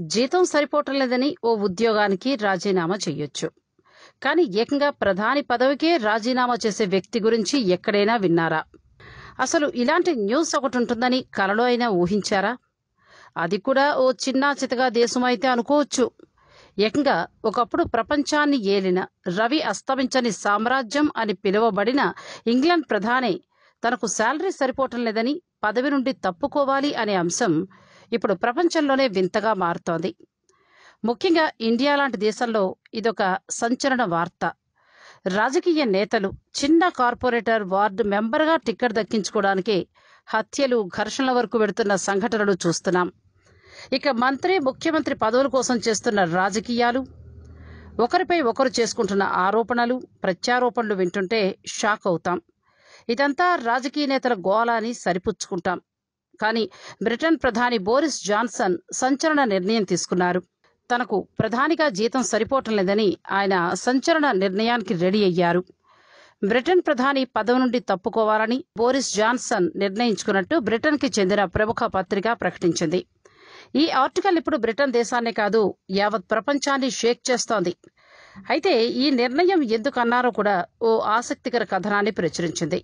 జీతం సరిపోవటం లేదని ఓ ఉద్యోగానికి రాజీనామా చెయ్యొచ్చు. కానీ ఏకంగా ప్రధాని పదవికే రాజీనామా చేసే వ్యక్తి గురించి ఎక్కడైనా విన్నారా? అసలు ఇలాంటి న్యూస్ ఒకటి ఉంటుందని కలలో అయినా ఊహించారా? అది కూడా ఓ చిన్నా చితగా దేశమైతే అనుకోవచ్చు. ఏకంగా ఒకప్పుడు ప్రపంచాన్ని ఏలిన రవి అస్తమించని సామ్రాజ్యం అని పిలువబడిన ఇంగ్లాండ్ ప్రధాని తనకు శాలరీ సరిపోవటం లేదని పదవి నుండి తప్పుకోవాలి అనే అంశం ఇప్పుడు ప్రపంచంలోనే వింతగా మారుతోంది. ముఖ్యంగా ఇండియా లాంటి దేశంలో ఇదొక సంచలన వార్త. రాజకీయ నేతలు చిన్న కార్పొరేటర్ వార్డు మెంబర్గా టిక్కెట్ దక్కించుకోవడానికి హత్యలు ఘర్షణల వరకు వెడుతున్న సంఘటనలు చూస్తున్నాం. ఇక మంత్రి ముఖ్యమంత్రి పదవుల కోసం చేస్తున్న రాజకీయాలు ఒకరిపై ఒకరు చేసుకుంటున్న ఆరోపణలు ప్రత్యారోపణలు వింటుంటే షాక్ అవుతాం. ఇదంతా రాజకీయ నేతల గోళ అని సరిపుచ్చుకుంటాం. కానీ బ్రిటన్ ప్రధాని బోరిస్ జాన్సన్ సంచలన నిర్ణయం తీసుకున్నారు. తనకు ప్రధానిగా జీతం సరిపోవటం లేదని ఆయన సంచలన నిర్ణయానికి రెడీ అయ్యారు. బ్రిటన్ ప్రధాని పదవి నుండి తప్పుకోవాలని బోరిస్ జాన్సన్ నిర్ణయించుకున్నట్టు బ్రిటన్కి చెందిన ప్రముఖ పత్రిక ప్రకటించింది. ఈ ఆర్టికల్ ఇప్పుడు బ్రిటన్ దేశాన్నే కాదు యావత్ ప్రపంచాన్ని షేక్ చేస్తోంది. అయితే ఈ నిర్ణయం ఎందుకన్నారో కూడా ఓ ఆసక్తికర కథనాన్ని ప్రచురించింది.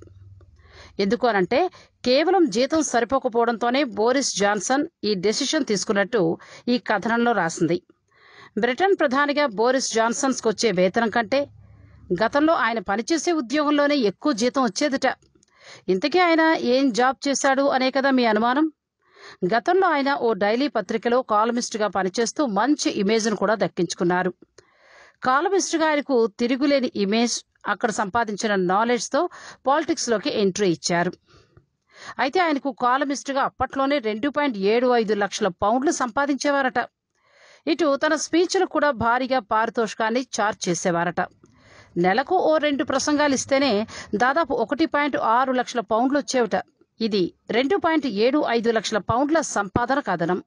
ఎందుకు అనంటే కేవలం జీతం సరిపోకపోవడంతోనే బోరిస్ జాన్సన్ ఈ డెసిషన్ తీసుకున్నట్టు ఈ కథనంలో రాసింది. బ్రిటన్ ప్రధానిగా బోరిస్ జాన్సన్స్కి వచ్చే వేతనం కంటే గతంలో ఆయన పనిచేసే ఉద్యోగంలోనే ఎక్కువ జీతం వచ్చేదిట. ఇంతకీ ఆయన ఏం జాబ్ చేశాడు అనే కదా మీ అనుమానం? గతంలో ఆయన ఓ డైలీ పత్రికలో కాలమిస్టుగా పనిచేస్తూ మంచి ఇమేజ్ను కూడా దక్కించుకున్నారు. కాలమిస్టుగా ఆయనకు తిరుగులేని ఇమేజ్ అక్కడ సంపాదించిన నాలెడ్జ్తో పాలిటిక్స్లోకి ఎంట్రీ ఇచ్చారు. అయితే ఆయనకు కాలమిస్టుగా అప్పట్లోనే రెండు పాయింట్ ఏడు ఐదు లక్షల పౌండ్లు సంపాదించేవారట. ఇటు తన స్పీచ్లు కూడా భారీగా పారితోషికాన్ని చార్జ్ చేసేవారట. నెలకు ఓ రెండు ప్రసంగాలు ఇస్తేనే దాదాపు ఒకటి పాయింట్ ఆరు లక్షల పౌండ్లు వచ్చేవిట. ఇది రెండు పాయింట్ ఏడు ఐదు లక్షల పౌండ్ల సంపాదన కథనం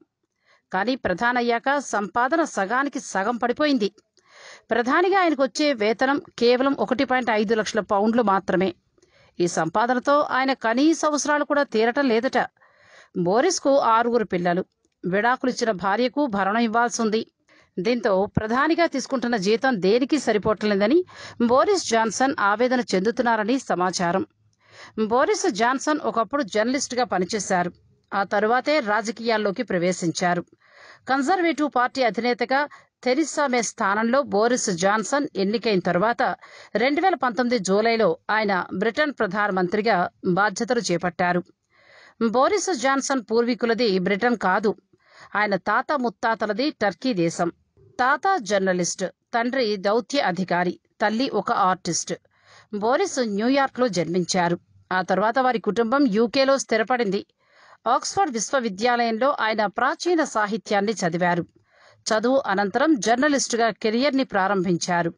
కానీ ప్రధానయ్యాక సంపాదన సగానికి సగం పడిపోయింది. ప్రధానిగా ఆయనకు వచ్చే వేతనం కేవలం ఒకటి పాయింట్ ఐదు లక్షల పౌండ్లు మాత్రమే. ఈ సంపాదనతో ఆయన కనీస అవసరాలు కూడా తీరటం లేదట. బోరిస్కు ఆరుగురు పిల్లలు. విడాకులిచ్చిన భార్యకు భరణం ఇవ్వాల్సి ఉంది దీంతో ప్రధానిగా తీసుకుంటున్న జీతం దేనికి సరిపోవట్లేదని బోరిస్ జాన్సన్ ఆవేదన చెందుతున్నారని సమాచారం. బోరిస్ జాన్సన్ ఒకప్పుడు జర్నలిస్టుగా పనిచేశారు. ఆ తరువాతే రాజకీయాల్లోకి ప్రవేశించారు. కన్జర్వేటివ్ పార్టీ అధినేతగా థెరిసా మే స్థానంలో బోరిస్ జాన్సన్ ఎన్నికైన తర్వాత రెండు వేల పంతొమ్మిది జూలైలో ఆయన బ్రిటన్ ప్రధానమంత్రిగా బాధ్యతలు చేపట్టారు. బోరిస్ జాన్సన్ పూర్వీకులది బ్రిటన్ కాదు. ఆయన తాత ముత్తాతలది టర్కీ దేశం. తాత జర్నలిస్ట్ తండ్రి దౌత్య అధికారి తల్లి ఒక ఆర్టిస్ట్. బోరిస్ న్యూయార్క్లో జన్మించారు. ఆ తర్వాత వారి కుటుంబం యూకేలో స్థిరపడింది. ఆక్స్ఫర్డ్ విశ్వవిద్యాలయంలో ఆయన ప్రాచీన సాహిత్యాన్ని చదివారు. చదువు అనంతరం జర్నలిస్టుగా కెరియర్ని ప్రారంభించారు.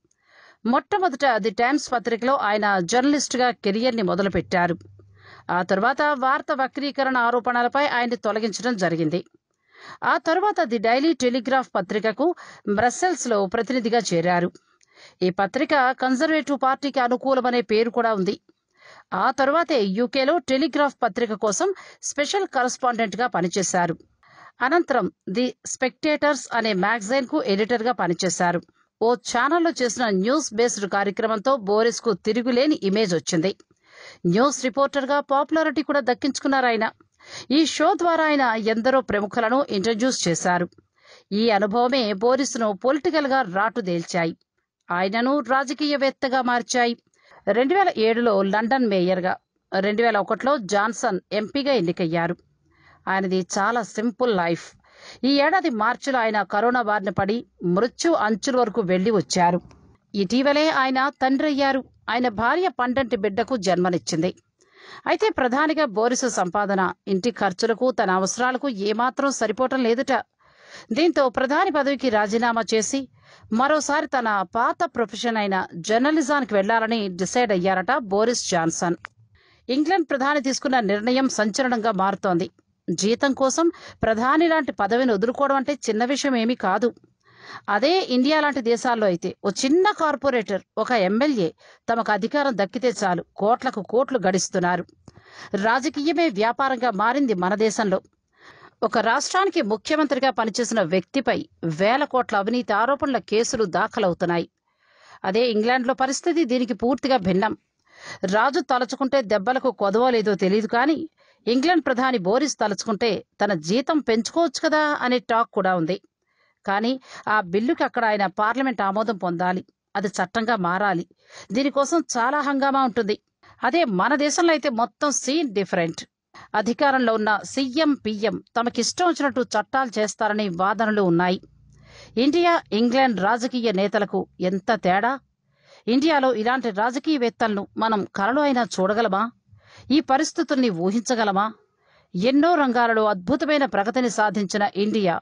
మొట్టమొదట ది టైమ్స్ పత్రికలో ఆయన జర్నలిస్టుగా కెరియర్ని మొదలుపెట్టారు. ఆ తర్వాత వార్త వక్రీకరణ ఆరోపణలపై ఆయన్ని తొలగించడం జరిగింది. ఆ తరువాత ది డైలీ టెలిగ్రాఫ్ పత్రికకు బ్రస్సెల్స్లో ప్రతినిధిగా చేరారు. ఈ పత్రిక కన్జర్వేటివ్ పార్టీకి అనుకూలమనే పేరు కూడా ఉంది. ఆ తరువాతే యూకేలో టెలిగ్రాఫ్ పత్రిక కోసం స్పెషల్ కరస్పాండెంట్గా పనిచేశారు. అనంతరం ది స్పెక్టేటర్స్ అనే మ్యాగజైన్కు ఎడిటర్గా పనిచేశారు. ఓ ఛానల్లో చేసిన న్యూస్ బేస్డ్ కార్యక్రమంతో బోరిస్కు తిరుగులేని ఇమేజ్ వచ్చింది. న్యూస్ రిపోర్టర్గా పాపులారిటీ కూడా దక్కించుకున్నారు ఆయన. ఈ షో ద్వారా ఆయన ఎందరో ప్రముఖులను ఇంట్రడ్యూస్ చేశారు. ఈ అనుభవమే బోరిస్ను పొలిటికల్గా రాటుదేల్చాయి ఆయనను రాజకీయవేత్తగా మార్చాయి. రెండు వేల ఏడులో లండన్ మేయర్గా రెండు వేల ఒకటిలో జాన్సన్ ఎంపీగా ఎన్నికయ్యారు. ఆయనది చాలా సింపుల్ లైఫ్. ఈ ఏడాది మార్చిలో ఆయన కరోనా బారిన పడి మృత్యు అంచుల వరకు వెళ్ళి వచ్చారు. ఇటీవలే ఆయన తండ్రి అయ్యారు. ఆయన భార్య పండంటి బిడ్డకు జన్మనిచ్చింది. అయితే ప్రధానిగా బోరిసు సంపాదన ఇంటి ఖర్చులకు తన అవసరాలకు ఏమాత్రం సరిపోవటం లేదుట. దీంతో ప్రధాని పదవికి రాజీనామా చేసి మరోసారి తన పాత ప్రొఫెషన్ అయిన జర్నలిజానికి వెళ్ళాలని డిసైడ్ అయ్యారట బోరిస్ జాన్సన్. ఇంగ్లాండ్ ప్రధాని తీసుకున్న నిర్ణయం సంచలనంగా మారుతోంది. జీతం కోసం ప్రధాని లాంటి పదవిని వదులుకోవడం అంటే చిన్న విషయం ఏమీ కాదు. అదే ఇండియా లాంటి దేశాల్లో అయితే ఓ చిన్న కార్పొరేటర్ ఒక ఎమ్మెల్యే తమకు అధికారం దక్కితే చాలు కోట్లకు కోట్లు గడిస్తున్నారు. రాజకీయమే వ్యాపారంగా మారింది మన దేశంలో. ఒక రాష్ట్రానికి ముఖ్యమంత్రిగా పనిచేసిన వ్యక్తిపై వేల కోట్ల అవినీతి ఆరోపణల కేసులు దాఖలవుతున్నాయి. అదే ఇంగ్లాండ్లో పరిస్థితి దీనికి పూర్తిగా భిన్నం. రాజు తలుచుకుంటే దెబ్బలకు కొదవలేదో తెలియదు కానీ ఇంగ్లాండ్ ప్రధాని బోరిస్ తలుచుకుంటే తన జీతం పెంచుకోవచ్చు కదా అనే టాక్ కూడా ఉంది. కానీ ఆ బిల్లుకి అక్కడ ఆయన పార్లమెంట్ ఆమోదం పొందాలి. అది చట్టంగా మారాలి. దీనికోసం చాలా హంగామా ఉంటుంది. అదే మన దేశంలో అయితే మొత్తం సీన్ డిఫరెంట్. అధికారంలో ఉన్న సీఎం పిఎం తమకిష్టం వచ్చినట్టు చట్టాలు చేస్తారనే వాదనలు ఉన్నాయి. ఇండియా ఇంగ్లాండ్ రాజకీయ నేతలకు ఎంత తేడా? ఇండియాలో ఇలాంటి రాజకీయవేత్తలను మనం కలలో అయినా చూడగలమా? ఈ పరిస్థితుల్ని ఊహించగలమా? ఎన్నో రంగాలలో అద్భుతమైన ప్రగతిని సాధించిన ఇండియా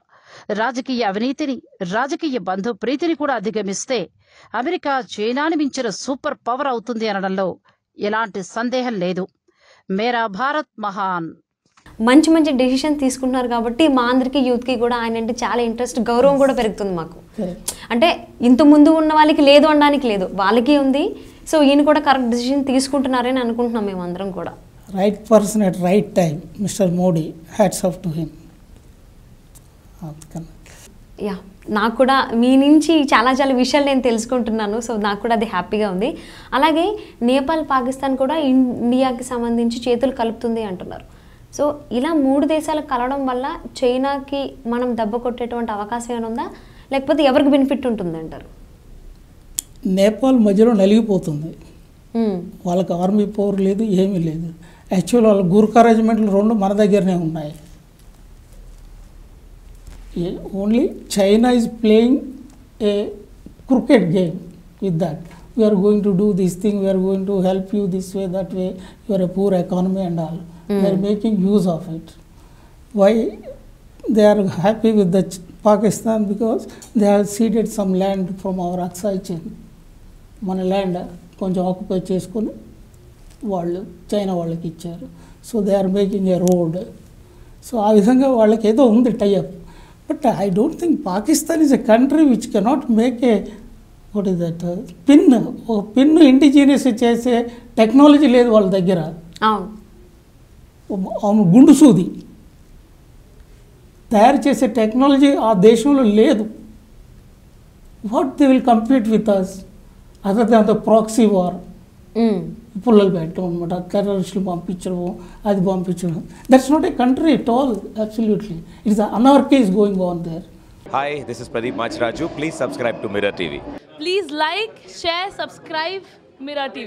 రాజకీయ అవినీతిని రాజకీయ బంధు ప్రీతిని కూడా అధిగమిస్తే అమెరికా చైనాని మించిన సూపర్ పవర్ అవుతుంది అనడంలో ఎలాంటి సందేహం లేదు. మేరా భారత్ మహాన్. మంచి మంచి డెసిషన్ తీసుకుంటున్నారు కాబట్టి మా అందరికీ యూత్కి కూడా ఆయన అంటే చాలా ఇంట్రెస్ట్ గౌరవం కూడా పెరుగుతుంది మాకు. అంటే ఇంత ముందు ఉన్న వాళ్ళకి లేదు అనడానికి లేదు వాళ్ళకి ఉంది. సో ఈయన కూడా కరెక్ట్ డెసిషన్ తీసుకుంటున్నారని అనుకుంటున్నాం మేము అందరం కూడా. Person at right time, Mr. Modi. Hats off to him. అందుకని యా నాకు కూడా మీ నుంచి చాలా చాలా విషయాలు నేను తెలుసుకుంటున్నాను. సో నాకు కూడా అది హ్యాపీగా ఉంది. అలాగే నేపాల్ పాకిస్తాన్ కూడా ఇండియాకి సంబంధించి చేతులు కలుపుతుంది అంటున్నారు. సో ఇలా మూడు దేశాలు కలవడం వల్ల చైనాకి మనం దెబ్బ కొట్టేటువంటి అవకాశం ఏమైనా ఉందా? లేకపోతే ఎవరికి బెనిఫిట్ ఉంటుంది అంటారు? నేపాల్ మధ్యలో నలిగిపోతుంది. వాళ్ళకి ఆర్మీ పవర్ లేదు ఏమీ లేదు. యాక్చువల్ వాళ్ళ గూర్ఖా రెజిమెంట్లు రెండు మన దగ్గరనే ఉన్నాయి. Only China is playing a cricket game with that. We're going to do this thing we're going to help you this way that way your a poor economy and all we're making use of it why they are happy with the Ch- Pakistan because they have ceded some land from our Aksai chain. మన land కొంచెం occupy చేసుకొని వాళ్ళు China వాళ్ళకి ఇచ్చారు so they are making a road so ఆ విధంగా వాళ్ళకి ఏదో ఉంది tie up but I don't think Pakistan is a country which cannot make a what is that pin ఒక పిన్ ఇండిజీనియస్ చేసే టెక్నాలజీ లేదు వాళ్ళ దగ్గర అవును ఆమె గుండు సూది తయారు చేసే టెక్నాలజీ ఆ దేశంలో లేదు what they will compete with us other than the proxy war hmm. పుల్లలు పెట్టడం అనమాట టెర్రరిస్టులు పంపించడం అది పంపించడం that's not a country at all absolutely it's anarchy is going on there Hi, this is Pradeep Machraju. Please subscribe to Mirror TV. please like share subscribe Mirror TV